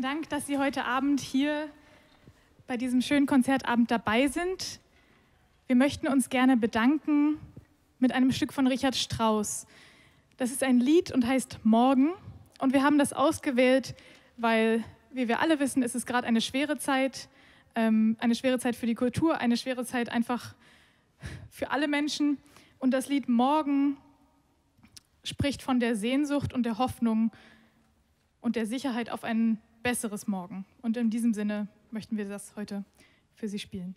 Vielen Dank, dass Sie heute Abend hier bei diesem schönen Konzertabend dabei sind. Wir möchten uns gerne bedanken mit einem Stück von Richard Strauss. Das ist ein Lied und heißt Morgen. Und wir haben das ausgewählt, weil, wie wir alle wissen, ist es gerade eine schwere Zeit, ähm, eine schwere Zeit für die Kultur, eine schwere Zeit einfach für alle Menschen. Und das Lied Morgen spricht von der Sehnsucht und der Hoffnung und der Sicherheit auf ein besseres Morgen. Und in diesem Sinne möchten wir das heute für Sie spielen.